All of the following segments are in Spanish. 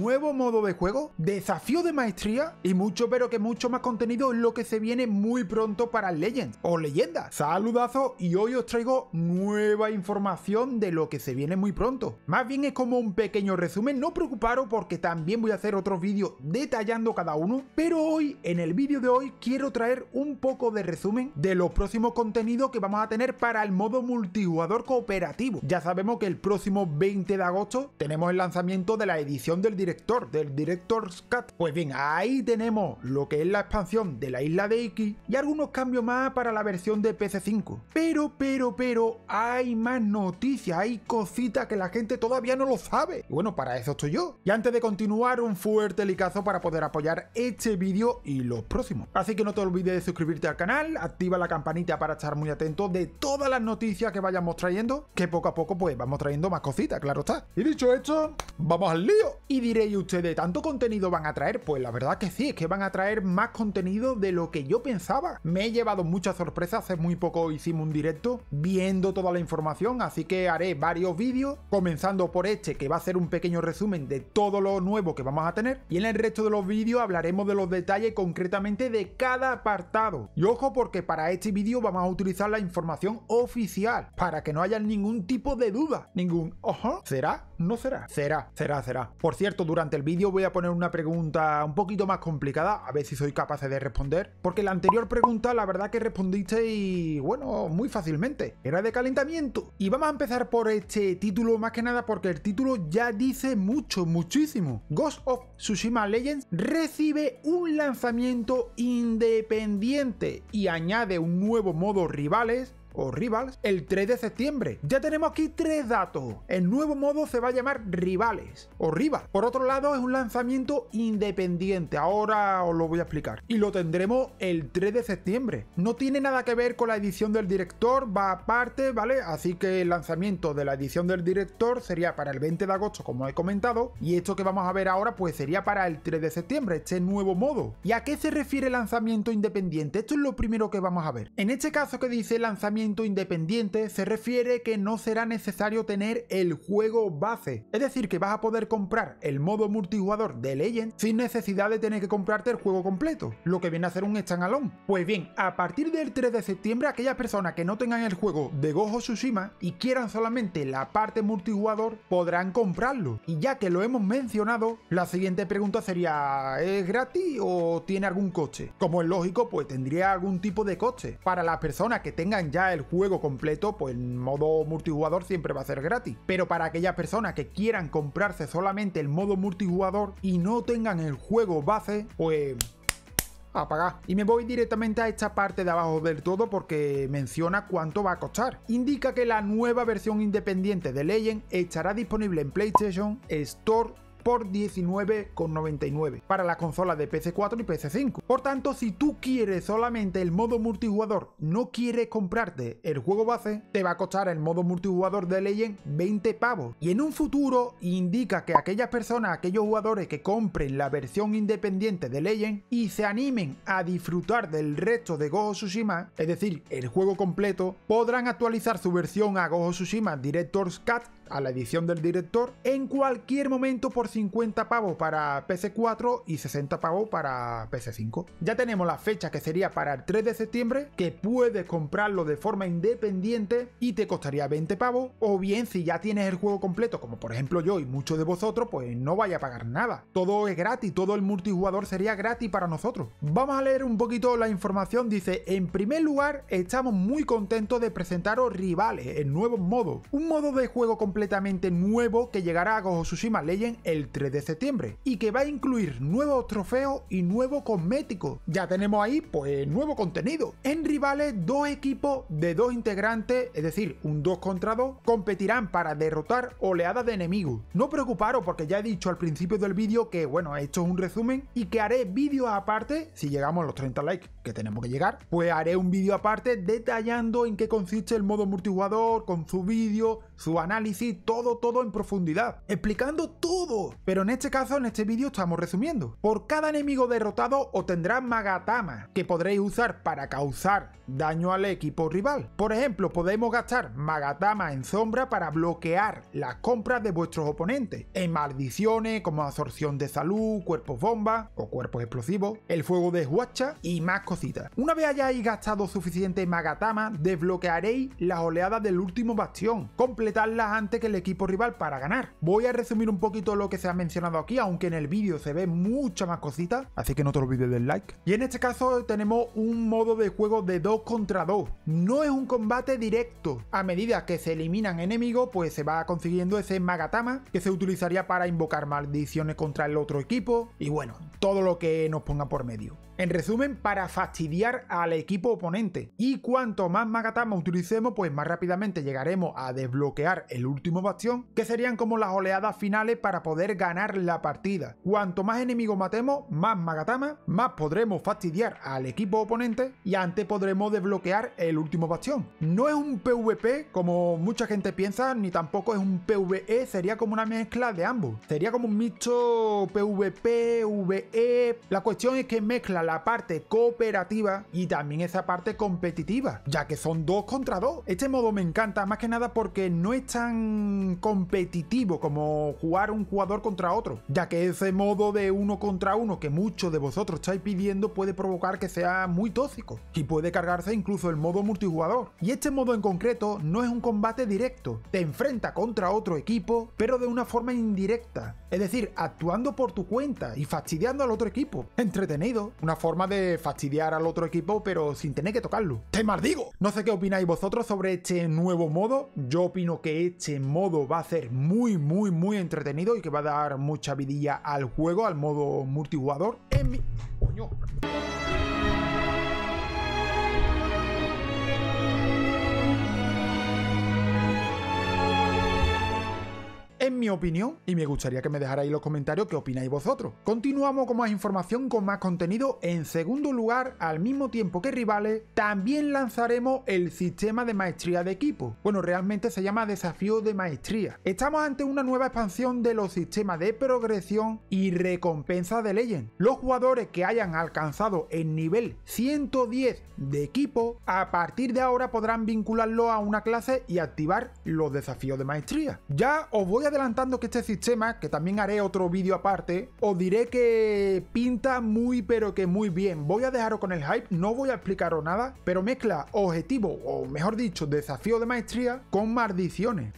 nuevo modo de juego, desafío de maestría y mucho pero que mucho más contenido en lo que se viene muy pronto para Legends o Leyendas. Saludazo y hoy os traigo nueva información de lo que se viene muy pronto. Más bien es como un pequeño resumen, no preocuparos porque también voy a hacer otros vídeos detallando cada uno, pero hoy, en el vídeo de hoy, quiero traer un poco de resumen de los próximos contenidos que vamos a tener para el modo multijugador cooperativo. Ya sabemos que el próximo 20 de agosto tenemos el lanzamiento de la edición del director, del Director's Cut. Pues bien, ahí tenemos lo que es la expansión de la isla de Iki y algunos cambios más para la versión de PC5. Pero, pero, pero, hay más noticias, hay cositas que la gente todavía no lo sabe. Bueno, para eso estoy yo. Y antes de continuar, un fuerte licazo para poder apoyar este vídeo y los próximos. Así que no te olvides de suscribirte al canal, activa la campanita para estar muy atento de todas las noticias que vayamos trayendo, que poco a poco pues vamos trayendo más cositas, claro está. Y dicho esto, vamos al lío. Diréis ustedes, ¿tanto contenido van a traer? Pues la verdad que sí, es que van a traer más contenido de lo que yo pensaba. Me he llevado muchas sorpresas, hace muy poco hicimos un directo viendo toda la información, así que haré varios vídeos, comenzando por este que va a ser un pequeño resumen de todo lo nuevo que vamos a tener, y en el resto de los vídeos hablaremos de los detalles concretamente de cada apartado. Y ojo porque para este vídeo vamos a utilizar la información oficial, para que no haya ningún tipo de duda, ningún ojo, ¿será? ¿No será? Será, será, será. Por cierto, durante el vídeo voy a poner una pregunta un poquito más complicada, a ver si soy capaz de responder, porque la anterior pregunta la verdad que respondiste y bueno, muy fácilmente, era de calentamiento. Y vamos a empezar por este título más que nada porque el título ya dice mucho, muchísimo. Ghost of Tsushima Legends recibe un lanzamiento independiente y añade un nuevo modo rivales o Rivals el 3 de septiembre. Ya tenemos aquí tres datos. El nuevo modo se va a llamar Rivales o Rivals. Por otro lado, es un lanzamiento independiente. Ahora os lo voy a explicar. Y lo tendremos el 3 de septiembre. No tiene nada que ver con la edición del director, va aparte, ¿vale? Así que el lanzamiento de la edición del director sería para el 20 de agosto, como he comentado. Y esto que vamos a ver ahora, pues sería para el 3 de septiembre, este nuevo modo. ¿Y a qué se refiere lanzamiento independiente? Esto es lo primero que vamos a ver. En este caso que dice lanzamiento independiente se refiere que no será necesario tener el juego base. Es decir, que vas a poder comprar el modo multijugador de Legend sin necesidad de tener que comprarte el juego completo, lo que viene a ser un standalone. Pues bien, a partir del 3 de septiembre, aquellas personas que no tengan el juego de Gojo Tsushima y quieran solamente la parte multijugador podrán comprarlo. Y ya que lo hemos mencionado, la siguiente pregunta sería ¿es gratis o tiene algún coche? Como es lógico, pues tendría algún tipo de coche. Para las personas que tengan ya el juego completo, pues en modo multijugador siempre va a ser gratis. Pero para aquellas personas que quieran comprarse solamente el modo multijugador y no tengan el juego base, pues apagar. Y me voy directamente a esta parte de abajo del todo porque menciona cuánto va a costar. Indica que la nueva versión independiente de Legend estará disponible en PlayStation Store por 19,99 para las consolas de PC4 y PC5. Por tanto, si tú quieres solamente el modo multijugador, no quieres comprarte el juego base, te va a costar el modo multijugador de Legend 20 pavos. Y en un futuro indica que aquellas personas, aquellos jugadores que compren la versión independiente de Legend y se animen a disfrutar del resto de Gojo Tsushima, es decir, el juego completo, podrán actualizar su versión a Gojo Tsushima Director's Cut a la edición del director en cualquier momento por 50 pavos para PC4 y 60 pavos para PC5. Ya tenemos la fecha que sería para el 3 de septiembre, que puedes comprarlo de forma independiente y te costaría 20 pavos, o bien si ya tienes el juego completo, como por ejemplo yo y muchos de vosotros, pues no vaya a pagar nada. Todo es gratis, todo el multijugador sería gratis para nosotros. Vamos a leer un poquito la información, dice, en primer lugar, estamos muy contentos de presentaros Rivales, el nuevo modo, un modo de juego completamente nuevo que llegará a Gojo Tsushima Legend el 3 de septiembre y que va a incluir nuevos trofeos y nuevos cosméticos. Ya tenemos ahí pues nuevo contenido. En rivales dos equipos de dos integrantes, es decir, un 2 contra 2, competirán para derrotar oleadas de enemigos. No preocuparos porque ya he dicho al principio del vídeo que bueno, esto es un resumen y que haré vídeos aparte si llegamos a los 30 likes, tenemos que llegar, pues haré un vídeo aparte detallando en qué consiste el modo multijugador, con su vídeo, su análisis, todo, todo en profundidad, explicando todo. Pero en este caso, en este vídeo estamos resumiendo. Por cada enemigo derrotado obtendrás Magatama, que podréis usar para causar daño al equipo rival. Por ejemplo, podemos gastar Magatama en sombra para bloquear las compras de vuestros oponentes, en maldiciones como absorción de salud, cuerpos bomba o cuerpos explosivos, el fuego de Huacha y más Una vez hayáis gastado suficiente Magatama, desbloquearéis las oleadas del último bastión, completarlas antes que el equipo rival para ganar. Voy a resumir un poquito lo que se ha mencionado aquí, aunque en el vídeo se ve mucha más cositas, así que no te olvides del like. Y en este caso tenemos un modo de juego de 2 contra 2. No es un combate directo. A medida que se eliminan enemigos, pues se va consiguiendo ese Magatama que se utilizaría para invocar maldiciones contra el otro equipo y bueno, todo lo que nos ponga por medio. En resumen, para fastidiar al equipo oponente. Y cuanto más Magatama utilicemos, pues más rápidamente llegaremos a desbloquear el último bastión, que serían como las oleadas finales para poder ganar la partida. Cuanto más enemigos matemos, más Magatama, más podremos fastidiar al equipo oponente y antes podremos desbloquear el último bastión. No es un PvP como mucha gente piensa, ni tampoco es un PvE, sería como una mezcla de ambos. Sería como un mixto PvP, VE. La cuestión es que mezcla la parte cooperativa y también esa parte competitiva, ya que son dos contra dos. Este modo me encanta más que nada porque no es tan competitivo como jugar un jugador contra otro, ya que ese modo de uno contra uno que muchos de vosotros estáis pidiendo puede provocar que sea muy tóxico y puede cargarse incluso el modo multijugador. Y este modo en concreto no es un combate directo, te enfrenta contra otro equipo, pero de una forma indirecta, es decir, actuando por tu cuenta y fastidiando al otro equipo. Entretenido, una forma de fastidiar al otro equipo pero sin tener que tocarlo. ¡Te maldigo! No sé qué opináis vosotros sobre este nuevo modo. Yo opino que este modo va a ser muy, muy, muy entretenido y que va a dar mucha vidilla al juego, al modo multijugador. En mi... ¡Coño! Mi opinión, y me gustaría que me dejarais los comentarios qué opináis vosotros. Continuamos con más información, con más contenido. En segundo lugar, al mismo tiempo que rivales, también lanzaremos el sistema de maestría de equipo. Bueno, realmente se llama desafío de maestría. Estamos ante una nueva expansión de los sistemas de progresión y recompensa de Legend. Los jugadores que hayan alcanzado el nivel 110 de equipo, a partir de ahora podrán vincularlo a una clase y activar los desafíos de maestría. Ya os voy a que este sistema, que también haré otro vídeo aparte, os diré que pinta muy pero que muy bien. Voy a dejaros con el hype, no voy a explicaros nada, pero mezcla objetivo, o mejor dicho, desafío de maestría con maldiciones.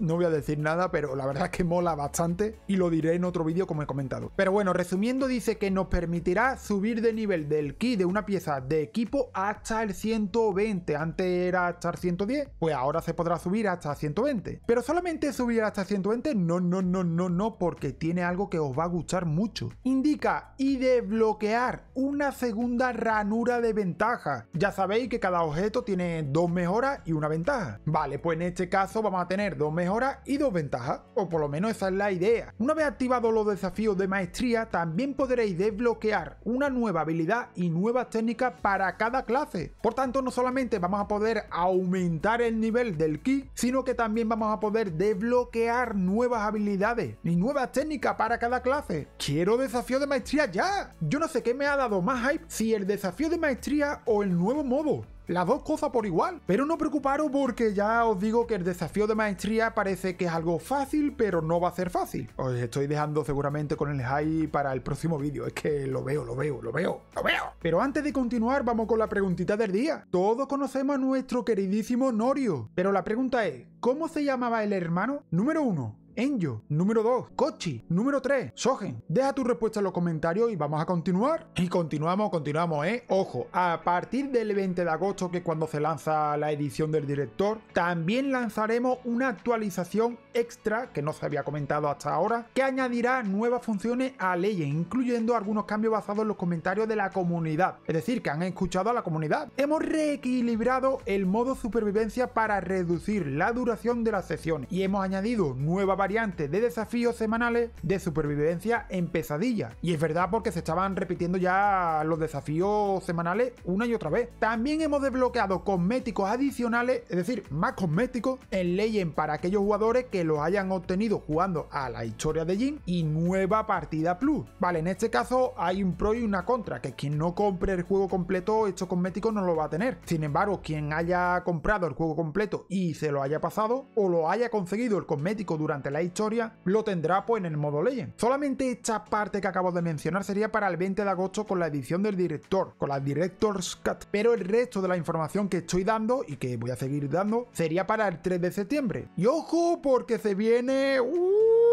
No voy a decir nada, pero la verdad es que mola bastante y lo diré en otro vídeo como he comentado. Pero bueno, resumiendo, dice que nos permitirá subir de nivel del ki de una pieza de equipo hasta el 120. Antes era hasta el 110, pues ahora se podrá subir hasta 120. Pero solamente subir hasta 120 no, no, no, no, no, porque tiene algo que os va a gustar mucho. Indica y desbloquear una segunda ranura de ventaja. Ya sabéis que cada objeto tiene dos mejoras y una ventaja. Vale, pues en este caso vamos a tener dos mejoras y dos ventajas, o por lo menos esa es la idea. Una vez activados los desafíos de maestría, también podréis desbloquear una nueva habilidad y nuevas técnicas para cada clase. Por tanto, no solamente vamos a poder aumentar el nivel del ki, sino que también vamos a poder desbloquear nuevas habilidades ni nuevas técnicas para cada clase. Quiero desafío de maestría ya. Yo no sé qué me ha dado más hype, si el desafío de maestría o el nuevo modo las dos cosas por igual. Pero no preocuparos porque ya os digo que el desafío de maestría parece que es algo fácil, pero no va a ser fácil. Os estoy dejando seguramente con el high para el próximo vídeo. Es que lo veo, lo veo, lo veo, lo veo. Pero antes de continuar, vamos con la preguntita del día. Todos conocemos a nuestro queridísimo Norio. Pero la pregunta es, ¿cómo se llamaba el hermano? Número 1. Enjo. Número 2, Kochi. Número 3, Sogen. Deja tu respuesta en los comentarios y vamos a continuar. Y continuamos, continuamos, ¿eh? Ojo, a partir del 20 de agosto, que es cuando se lanza la edición del director, también lanzaremos una actualización extra, que no se había comentado hasta ahora, que añadirá nuevas funciones a Legend, incluyendo algunos cambios basados en los comentarios de la comunidad. Es decir, que han escuchado a la comunidad. Hemos reequilibrado el modo supervivencia para reducir la duración de las sesiones y hemos añadido nuevas variante de desafíos semanales de supervivencia en pesadilla. Y es verdad porque se estaban repitiendo ya los desafíos semanales una y otra vez. También hemos desbloqueado cosméticos adicionales, es decir, más cosméticos en Legend para aquellos jugadores que los hayan obtenido jugando a la historia de Jin y nueva partida plus. Vale, en este caso hay un pro y una contra, que quien no compre el juego completo, estos cosméticos no lo va a tener. Sin embargo, quien haya comprado el juego completo y se lo haya pasado, o lo haya conseguido el cosmético durante la historia, lo tendrá pues en el modo Legend. Solamente esta parte que acabo de mencionar sería para el 20 de agosto con la edición del director, con la Director's Cut, pero el resto de la información que estoy dando y que voy a seguir dando sería para el 3 de septiembre. Y ojo, porque se viene... ¡Uh!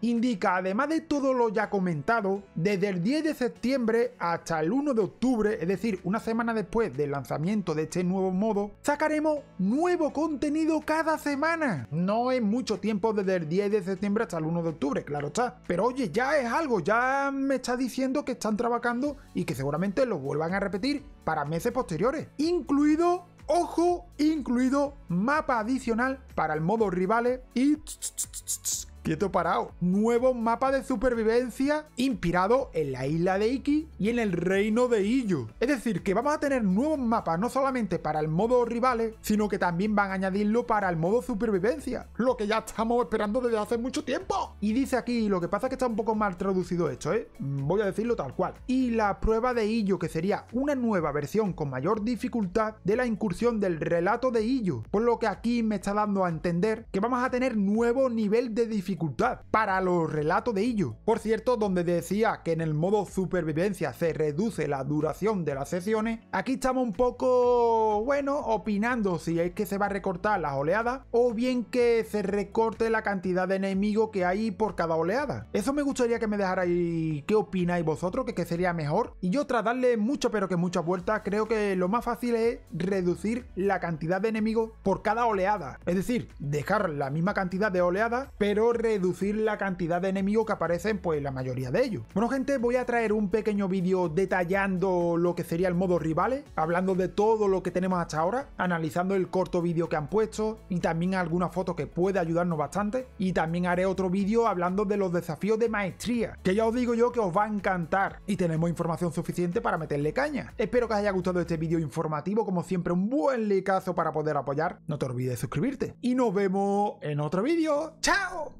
Indica, además de todo lo ya comentado, desde el 10 de septiembre hasta el 1 de octubre, es decir, una semana después del lanzamiento de este nuevo modo, sacaremos nuevo contenido cada semana. No es mucho tiempo desde el 10 de septiembre hasta el 1 de octubre, claro está. Pero oye, ya es algo, ya me está diciendo que están trabajando y que seguramente lo vuelvan a repetir para meses posteriores, incluido Ojo, incluido mapa adicional para el modo rivales y Quieto parado. Nuevo mapa de supervivencia inspirado en la isla de Iki y en el reino de Illo. Es decir, que vamos a tener nuevos mapas no solamente para el modo rivales, sino que también van a añadirlo para el modo supervivencia. Lo que ya estamos esperando desde hace mucho tiempo. Y dice aquí, lo que pasa es que está un poco mal traducido esto, ¿eh? Voy a decirlo tal cual. Y la prueba de Illo, que sería una nueva versión con mayor dificultad de la incursión del relato de Illo. Por lo que aquí me está dando a entender que vamos a tener nuevo nivel de dificultad para los relatos de Illo. Por cierto, donde decía que en el modo supervivencia se reduce la duración de las sesiones, aquí estamos un poco, bueno, opinando si es que se va a recortar las oleadas o bien que se recorte la cantidad de enemigos que hay por cada oleada. Eso me gustaría que me dejarais qué opináis vosotros, que, sería mejor. Y yo tras darle mucho pero que muchas vueltas, creo que lo más fácil es reducir la cantidad de enemigos por cada oleada. Es decir, dejar la misma cantidad de oleadas, pero reducir la cantidad de enemigos que aparecen, pues la mayoría de ellos. Bueno gente, voy a traer un pequeño vídeo detallando lo que sería el modo rivales, hablando de todo lo que tenemos hasta ahora, analizando el corto vídeo que han puesto y también algunas fotos que puede ayudarnos bastante. Y también haré otro vídeo hablando de los desafíos de maestría, que ya os digo yo que os va a encantar y tenemos información suficiente para meterle caña. Espero que os haya gustado este vídeo informativo, como siempre un buen likeazo para poder apoyar. No te olvides de suscribirte. Y nos vemos en otro vídeo. ¡Chao!